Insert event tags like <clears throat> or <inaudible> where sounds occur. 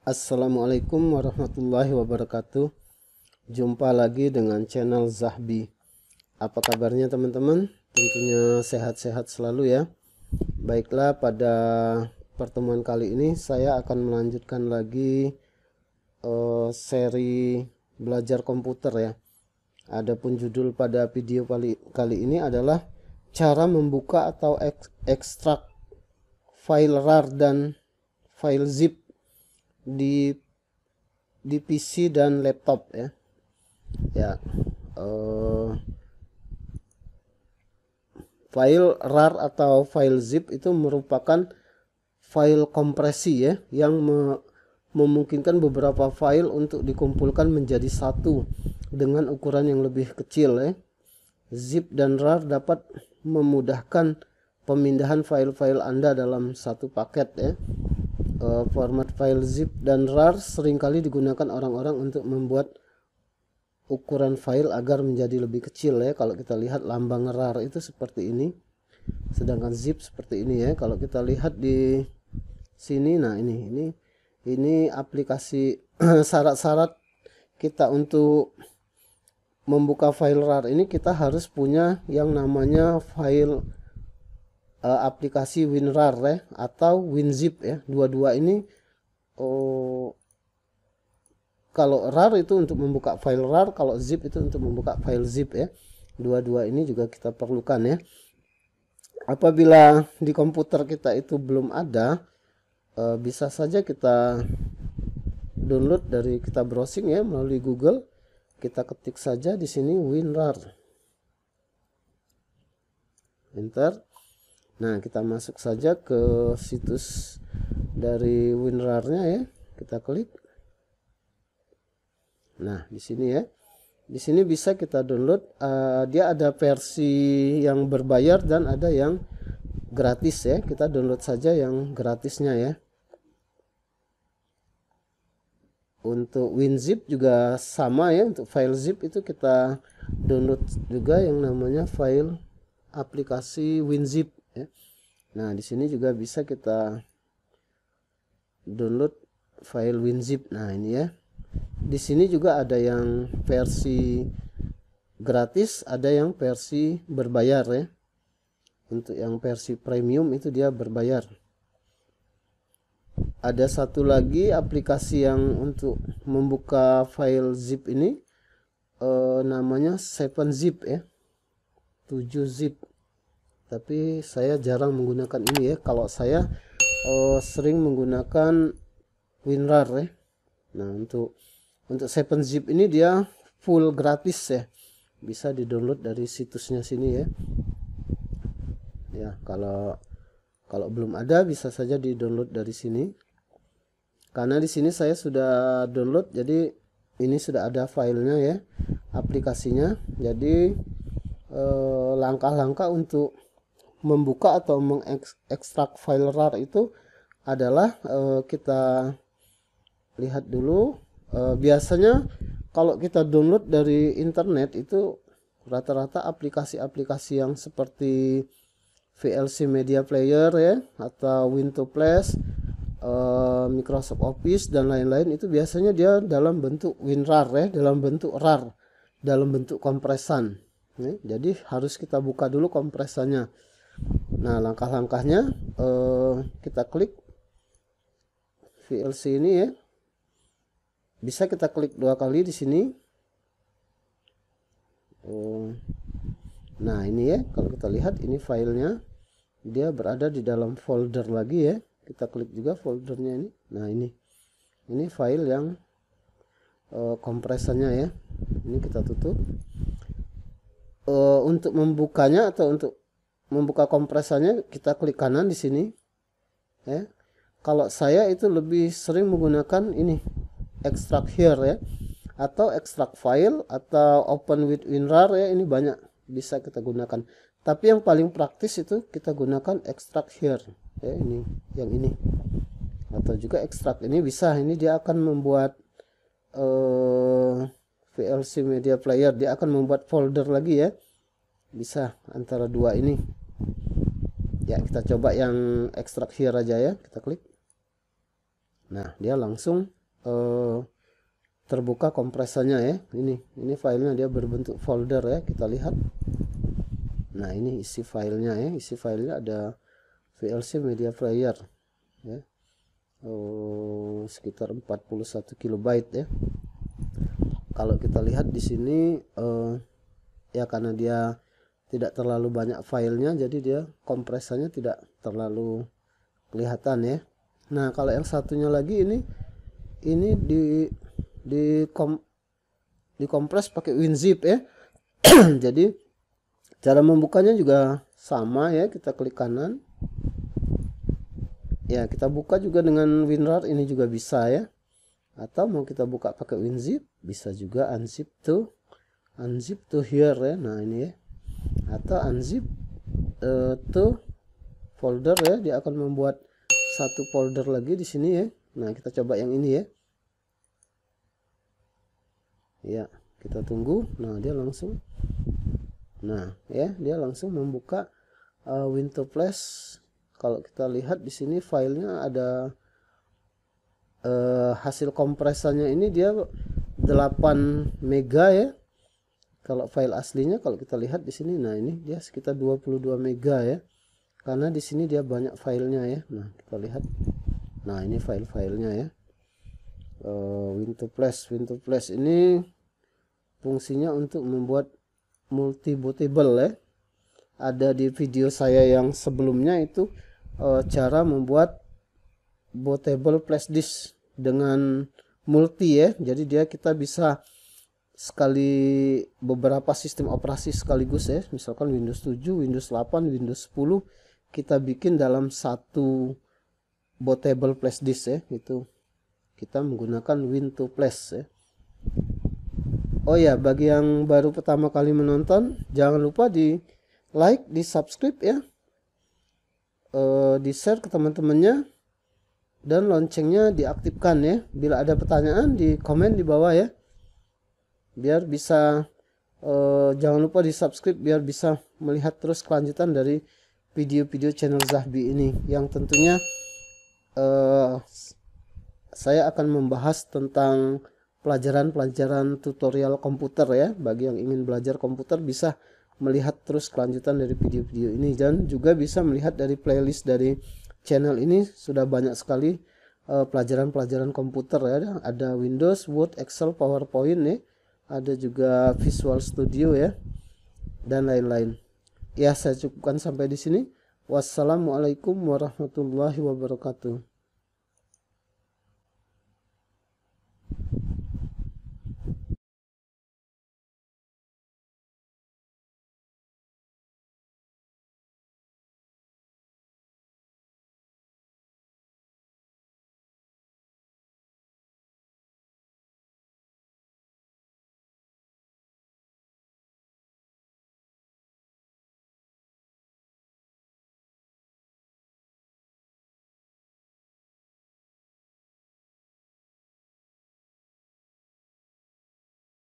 Assalamualaikum warahmatullahi wabarakatuh. Jumpa lagi dengan channel Zahbi. Apa kabarnya teman-teman? Tentunya sehat-sehat selalu ya. Baiklah pada pertemuan kali ini saya akan melanjutkan lagi uh, seri belajar komputer ya. Adapun judul pada video kali, ini adalah cara membuka atau ek, ekstrak file RAR dan file zip di di PC dan laptop ya. Ya uh, file RAR atau file zip itu merupakan file kompresi ya yang me memungkinkan beberapa file untuk dikumpulkan menjadi satu dengan ukuran yang lebih kecil ya. Zip dan RAR dapat memudahkan pemindahan file-file Anda dalam satu paket ya uh, format file zip dan rar sering kali digunakan orang-orang untuk membuat ukuran file agar menjadi lebih kecil ya. Kalau kita lihat lambang rar itu seperti ini sedangkan zip seperti ini ya. Kalau kita lihat di sini nah ini ini ini aplikasi <clears throat> syarat-syarat kita untuk membuka file rar ini kita harus punya yang namanya file uh, aplikasi WinRAR ya atau WinZip ya. Dua-dua ini oh kalau RAR itu untuk membuka file RAR, kalau zip itu untuk membuka file zip ya. Dua-dua ini juga kita perlukan ya. Apabila di komputer kita itu belum ada, uh, bisa saja kita download dari kita browsing ya melalui Google. Kita ketik saja di sini WinRAR. Enter Nah, kita masuk saja ke situs dari WinRAR-nya ya. Kita klik. Nah, di sini ya. Di sini bisa kita download. Uh, dia ada versi yang berbayar dan ada yang gratis ya. Kita download saja yang gratisnya ya. Untuk WinZip juga sama ya. Untuk file zip itu kita download juga yang namanya file aplikasi WinZip ya. Nah, di sini juga bisa kita download file WinZip. Nah, ini ya. Di sini juga ada yang versi gratis, ada yang versi berbayar ya. Untuk yang versi premium itu dia berbayar. Ada satu lagi aplikasi yang untuk membuka file zip ini eh, namanya 7zip ya. 7zip tapi saya jarang menggunakan ini ya. Kalau saya uh, sering menggunakan WinRAR ya. Nah untuk untuk 7zip ini dia full gratis ya. Bisa di download dari situsnya sini ya. Ya kalau kalau belum ada bisa saja di download dari sini. Karena di sini saya sudah download jadi ini sudah ada filenya ya aplikasinya. Jadi eh, langkah-langkah eh, untuk membuka atau mengekstrak file RAR itu adalah uh, kita lihat dulu uh, biasanya kalau kita download dari internet itu rata-rata aplikasi-aplikasi yang seperti VLC Media Player ya atau Windows Plus uh, Microsoft Office dan lain-lain itu biasanya dia dalam bentuk WinRAR ya dalam bentuk RAR dalam bentuk kompresan ya. jadi harus kita buka dulu kompresannya Nah, langkah-langkahnya eh, kita klik VLC ini ya. Bisa kita klik dua kali di sini. Oh. Nah, ini ya, kalau kita lihat ini filenya dia berada di dalam folder lagi ya. Kita klik juga foldernya ini. Nah, ini. Ini file yang uh, kompresannya ya. Ini kita tutup. Uh, untuk membukanya atau untuk membuka kompresannya kita klik kanan di sini. Ya. Kalau saya itu lebih sering menggunakan ini extract here ya. Atau extract file atau open with WinRAR ya. Ini banyak bisa kita gunakan. Tapi yang paling praktis itu kita gunakan extract here ya. Ini yang ini. Atau juga extract. Ini bisa ini dia akan membuat uh, eh, VLC media player. Dia akan membuat folder lagi ya. Bisa antara dua ini ya kita coba yang extract here aja ya. Kita klik. Nah dia langsung uh, terbuka kompresannya ya. Ini ini filenya dia berbentuk folder ya. Kita lihat. Nah ini isi filenya ya. Isi filenya ada VLC media player ya. Oh, sekitar 41 kilobyte ya. Kalau kita lihat di sini uh, ya karena dia tidak terlalu banyak filenya jadi dia kompresannya tidak terlalu kelihatan ya. Nah kalau yang satunya lagi ini ini di di kom dikompres pakai WinZip ya. <clears throat> Jadi cara membukanya juga sama ya kita klik kanan. Ya kita buka juga dengan WinRAR ini juga bisa ya. Atau mau kita buka pakai WinZip bisa juga unzip to unzip to here ya. Nah ini ya atau unzip uh, to folder ya dia akan membuat satu folder lagi di sini ya. Nah kita coba yang ini ya. Ya kita tunggu. Nah dia langsung. Nah ya dia langsung membuka uh, window flash kalau kita lihat di sini filenya ada uh, hasil kompresannya ini dia 8 mega ya kalau file aslinya kalau kita lihat di sini nah ini dia sekitar 22 mega ya. Karena di sini dia banyak filenya ya. Nah kita lihat. Nah ini file-filenya ya. Uh, window flash window flash ini fungsinya untuk membuat multi bootable ya. Ada di video saya yang sebelumnya itu e, cara membuat bootable flash disk dengan multi ya. Jadi dia kita bisa sekali beberapa sistem operasi sekaligus ya. Misalkan Windows 7 Windows 8 Windows 10 kita bikin dalam satu bootable flash disk ya itu kita menggunakan Win2 Flash ya. Oh ya, bagi yang baru pertama kali menonton, jangan lupa di like, di subscribe ya, uh, di share ke teman-temannya, dan loncengnya diaktifkan ya. Bila ada pertanyaan di komen di bawah ya, biar bisa uh, jangan lupa di subscribe biar bisa melihat terus kelanjutan dari video-video channel Zahbi ini, yang tentunya uh, saya akan membahas tentang pelajaran-pelajaran tutorial komputer ya. Bagi yang ingin belajar komputer bisa melihat terus kelanjutan dari video-video ini. Dan juga bisa melihat dari playlist dari channel ini. Sudah banyak sekali eh, pelajaran-pelajaran komputer ya. Ada Windows, Word, Excel, PowerPoint ya ada juga Visual Studio ya dan lain-lain. Ya saya cukupkan sampai di sini. Wassalamualaikum warahmatullahi wabarakatuh